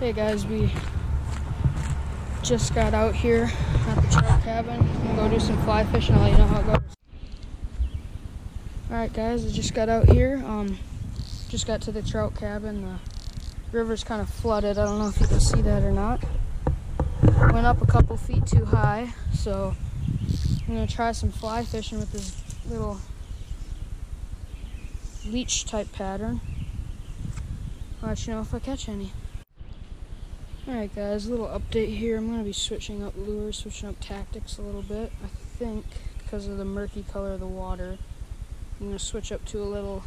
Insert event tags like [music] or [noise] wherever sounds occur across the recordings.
Hey guys, we just got out here at the trout cabin. I'm gonna go do some fly fishing. I'll let you know how it goes. Alright guys, I just got out here. Um, just got to the trout cabin. The river's kind of flooded. I don't know if you can see that or not. Went up a couple feet too high, so I'm gonna try some fly fishing with this little leech type pattern. I'll let you know if I catch any. Alright guys, a little update here. I'm going to be switching up lures, switching up tactics a little bit. I think because of the murky color of the water, I'm going to switch up to a little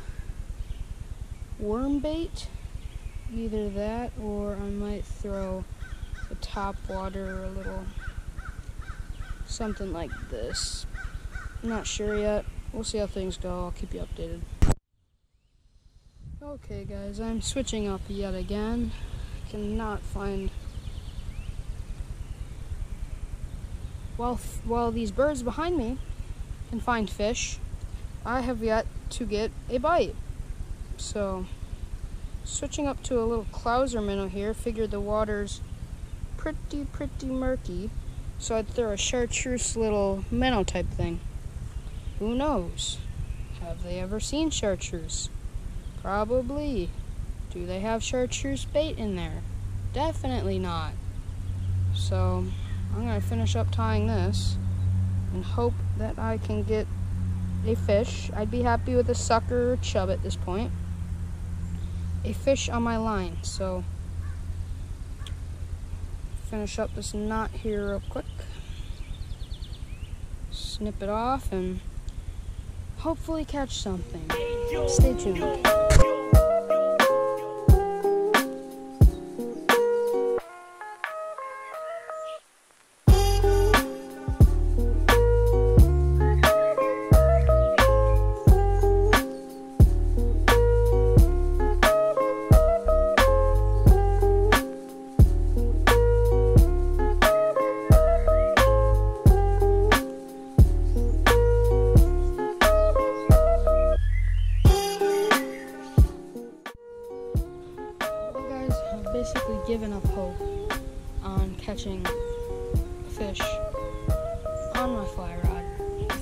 worm bait. Either that or I might throw a top water or a little something like this. I'm not sure yet. We'll see how things go. I'll keep you updated. Okay guys, I'm switching up yet again cannot find while while these birds behind me can find fish I have yet to get a bite. So switching up to a little clouser minnow here figured the water's pretty pretty murky so I'd throw a chartreuse little minnow type thing. Who knows? Have they ever seen chartreuse? Probably. Do they have chartreuse bait in there? Definitely not. So I'm going to finish up tying this and hope that I can get a fish. I'd be happy with a sucker or chub at this point. A fish on my line. So finish up this knot here real quick. Snip it off and hopefully catch something. Stay tuned.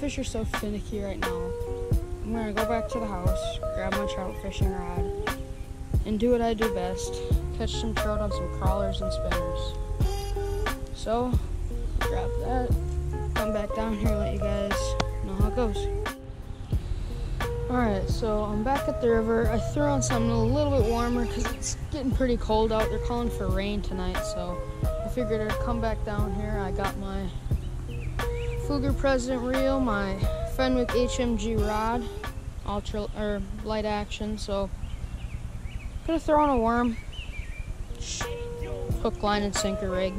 Fish are so finicky right now. I'm gonna go back to the house, grab my trout fishing rod, and do what I do best, catch some trout on some crawlers and spinners. So, grab that, come back down here, let you guys know how it goes. Alright, so I'm back at the river. I threw on something a little bit warmer because it's getting pretty cold out. They're calling for rain tonight, so I figured I'd come back down here. I got my Pflueger President reel, my Fenwick HMG rod, ultra or light action. So I'm gonna throw on a worm, hook, line, and sinker rig.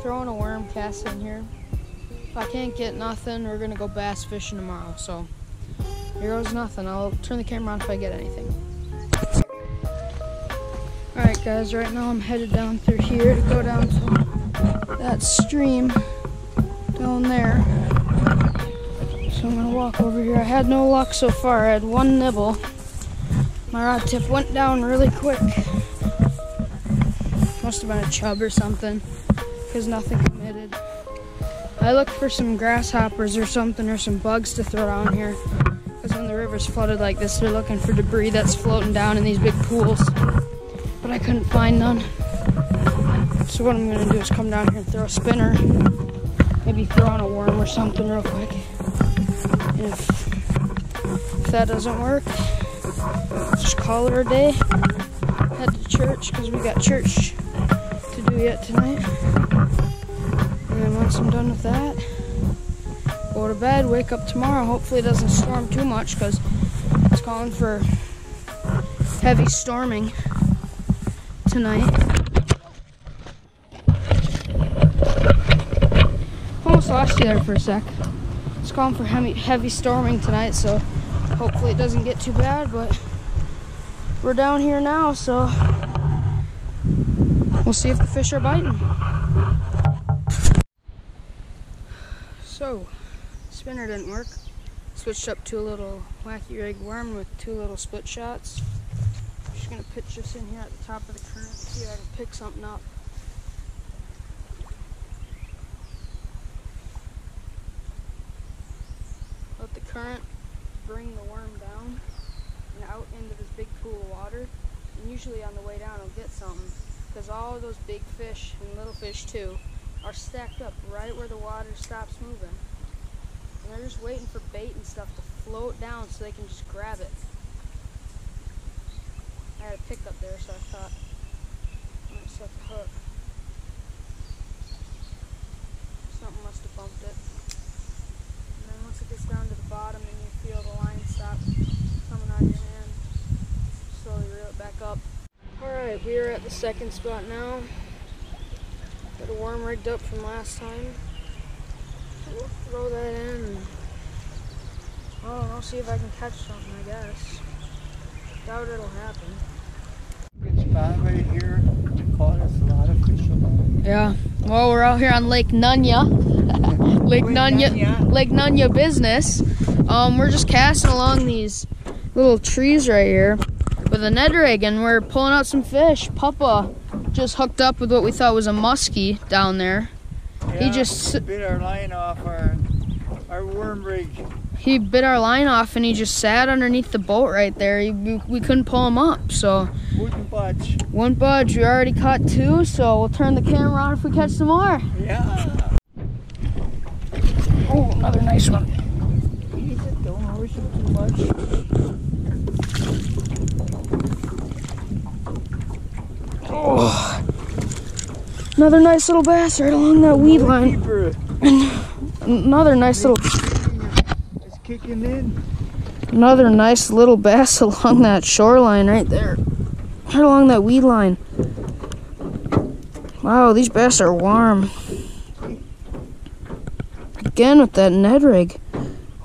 Throw on a worm, cast in here. If I can't get nothing, we're gonna go bass fishing tomorrow. So. Here goes nothing. I'll turn the camera on if I get anything. Alright guys, right now I'm headed down through here to go down to that stream down there. So I'm gonna walk over here. I had no luck so far. I had one nibble. My rod tip went down really quick. Must have been a chub or something because nothing committed. I looked for some grasshoppers or something or some bugs to throw down here Because when the river's flooded like this, they're looking for debris that's floating down in these big pools. But I couldn't find none. So what I'm gonna do is come down here and throw a spinner. Maybe throw on a worm or something real quick. If, if that doesn't work, just call it a day. Head to church, because we got church to do yet tonight. And then once I'm done with that, go to bed, wake up tomorrow. Hopefully it doesn't storm too much because it's calling for heavy storming tonight. You there for a sec. It's calling for heavy, heavy storming tonight, so hopefully it doesn't get too bad, but we're down here now, so we'll see if the fish are biting. So, spinner didn't work. Switched up to a little wacky rig worm with two little split shots. I'm just gonna pitch this in here at the top of the current, see if I can pick something up. Let the current bring the worm down and out into this big pool of water. And usually on the way down, I'll get something because all of those big fish and little fish too are stacked up right where the water stops moving. And they're just waiting for bait and stuff to float down so they can just grab it. I had a pick up there, so I thought I might set the hook. Something must have bumped it. And then once it gets down to the bottom and you feel the line stop coming out of your hand, slowly reel it back up. Alright, we are at the second spot now. Got a worm rigged up from last time. We'll throw that in. Well, I'll see if I can catch something, I guess. Doubt it'll happen. Good spot right here. Caught us a lot of fish along. Yeah. Well, we're out here on Lake Nunya. [laughs] Lake Nunya. Lake Nunya business. Um, we're just casting along these little trees right here with a Ned rig, and we're pulling out some fish. Papa just hooked up with what we thought was a muskie down there. Yeah, just- bit our line off our our worm rig. He bit our line off, and he just sat underneath the boat right there. He, we, we couldn't pull him up, so Wouldn't budge. one budge. We already caught two, so we'll turn the camera on if we catch some more. Yeah. Oh, another nice one. Ease it. Don't rush too much. Oh, another nice little bass right along that weed line. [laughs] Another nice little, kicking in. another nice little bass [laughs] along that shoreline right there, right along that weed line. Wow, these bass are warm. Again with that Ned rig.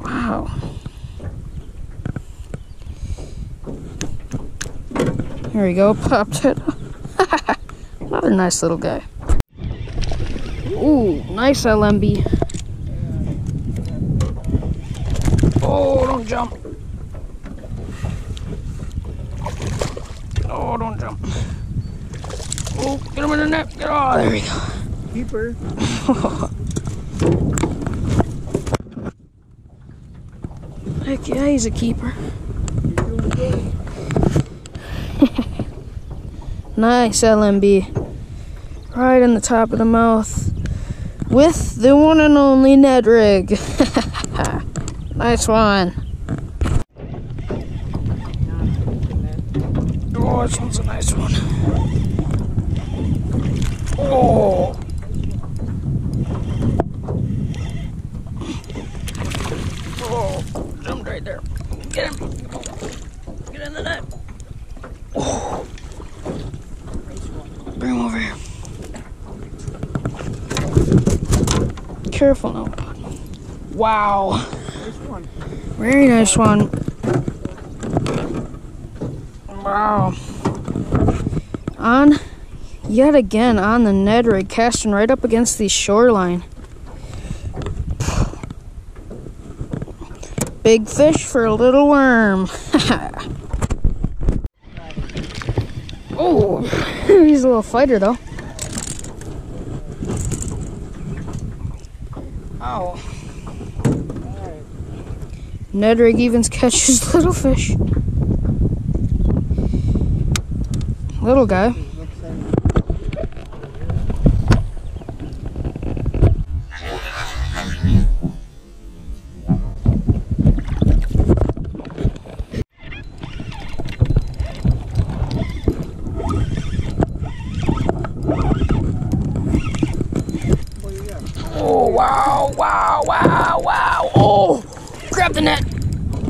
Wow. Here we go, [laughs] popped it. [laughs] Another nice little guy. Ooh, nice LMB. Oh, don't jump. Oh, don't jump. Oh, get him in the net. Get oh, there we go. Keeper. [laughs] Heck yeah, he's a keeper. You're doing good. Nice LMB. Right in the top of the mouth. With the one and only Ned rig. [laughs] nice one. Oh, this one's a nice one. Oh. Oh, jumped right there. Get him. Get in the net. Oh. Bring him over here. Careful now. Wow. Very nice one. Wow. On, yet again, on the Ned rig, casting right up against the shoreline. Big fish for a little worm. [laughs] oh, [laughs] he's a little fighter though. Ow. Ned rig evens catches [laughs] little fish. Little guy. Looks like what do you got? Oh, wow, wow, wow, wow. Oh, grab the net.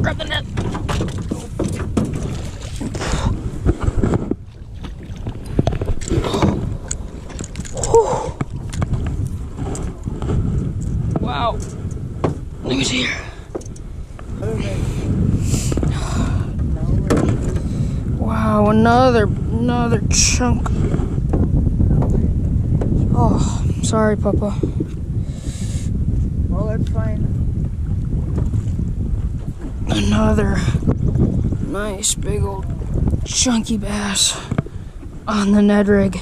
Grab the net. Whew. Wow. Look who's here. Wow, another another chunk. Oh, sorry, Papa. Well, that's fine. Another nice big old chunky bass on the Ned rig.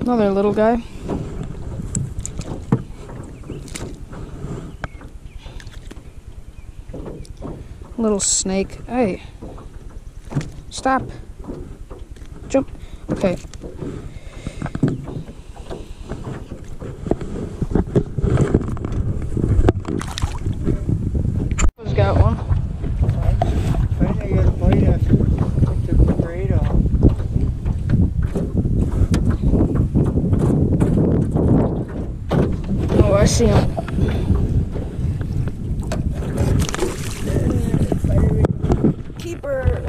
Another little guy. Little snake. Hey. Stop. Jump. Okay. Who's got one? Oh, I see him. Keeper.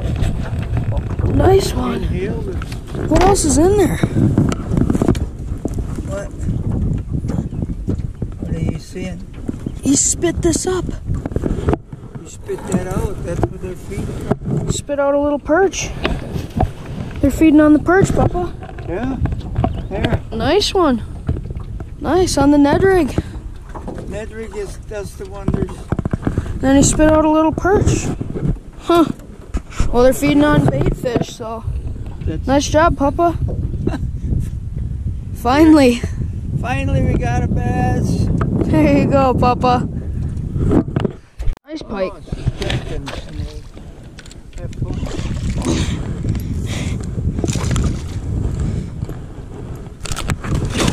Nice one. Inhaled it. What else is in there? What? What are you seeing? He spit this up. You spit that out. That's what they're feeding. Spit out a little perch. They're feeding on the perch, Papa. Yeah. There. Nice one. Nice on the Ned rig. Ned rig is, does the wonders. Then he spit out a little perch. Huh. Well, they're feeding on bait fish, so That's, nice job, Papa. [laughs] Finally. Finally, we got a bass. There you go, Papa. Nice pike. Oh, stinking snake. Have fun.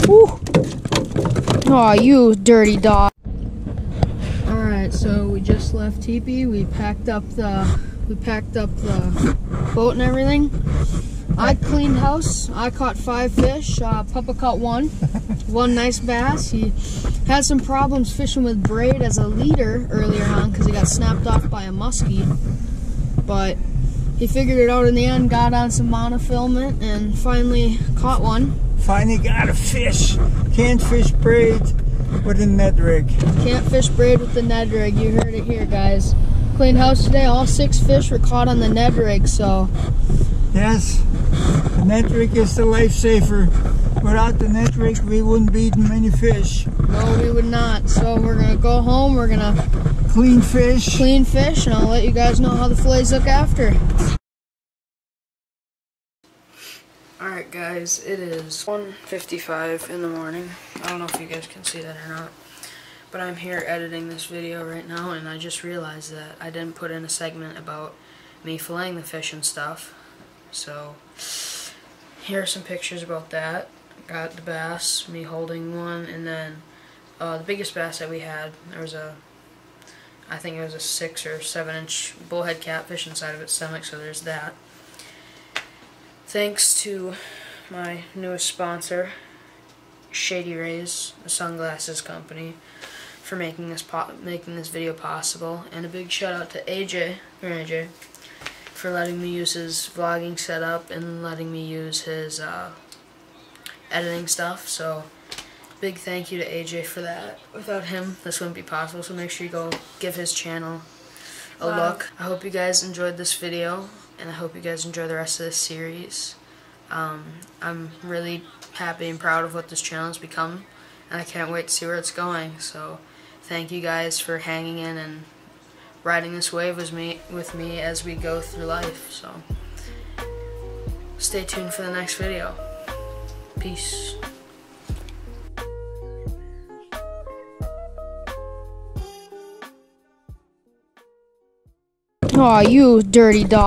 Woo. Aw, you dirty dog. Alright, so we just left Teepee. We packed up the we packed up the boat and everything. I cleaned house. I caught five fish. Uh, Papa caught one. [laughs] One nice bass. He had some problems fishing with braid as a leader earlier on because he got snapped off by a muskie. But he figured it out in the end, got on some monofilament, and finally caught one. Finally got a fish. Can't fish braid with a Ned rig. Can't fish braid with the Ned rig. You heard it here, guys. Cleaned house today. All six fish were caught on the Ned rig, so Yes, the Ned rig is the lifesaver. Without the Ned rig, we wouldn't be eating many fish. no, we would not. So we're gonna go home. We're gonna Clean fish. clean fish, and I'll let you guys know how the fillets look after. Alright guys, it is 1.55 in the morning. I don't know if you guys can see that or not. But I'm here editing this video right now and I just realized that I didn't put in a segment about me filleting the fish and stuff. So, here are some pictures about that. Got the bass, me holding one, and then uh, the biggest bass that we had, there was a I think it was a six or seven inch bullhead catfish inside of its stomach, so there's that. Thanks to my newest sponsor, Shady Rays, a sunglasses company, for making this making this video possible, and a big shout out to AJ or AJ for letting me use his vlogging setup and letting me use his uh, editing stuff. So big thank you to AJ for that. Without him, this wouldn't be possible. So make sure you go give his channel a Wow. look. I hope you guys enjoyed this video, and I hope you guys enjoy the rest of this series. Um, I'm really happy and proud of what this channel has become, and I can't wait to see where it's going. So, thank you guys for hanging in and riding this wave with me with me as we go through life. So, stay tuned for the next video. Peace. Aw, you dirty dog.